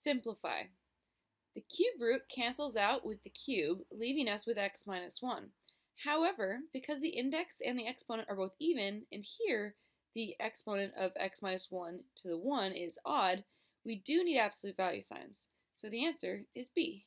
Simplify. The cube root cancels out with the cube, leaving us with x minus 1. However, because the index and the exponent are both even, and here the exponent of x minus 1 to the 1 is odd, we do need absolute value signs. So the answer is B.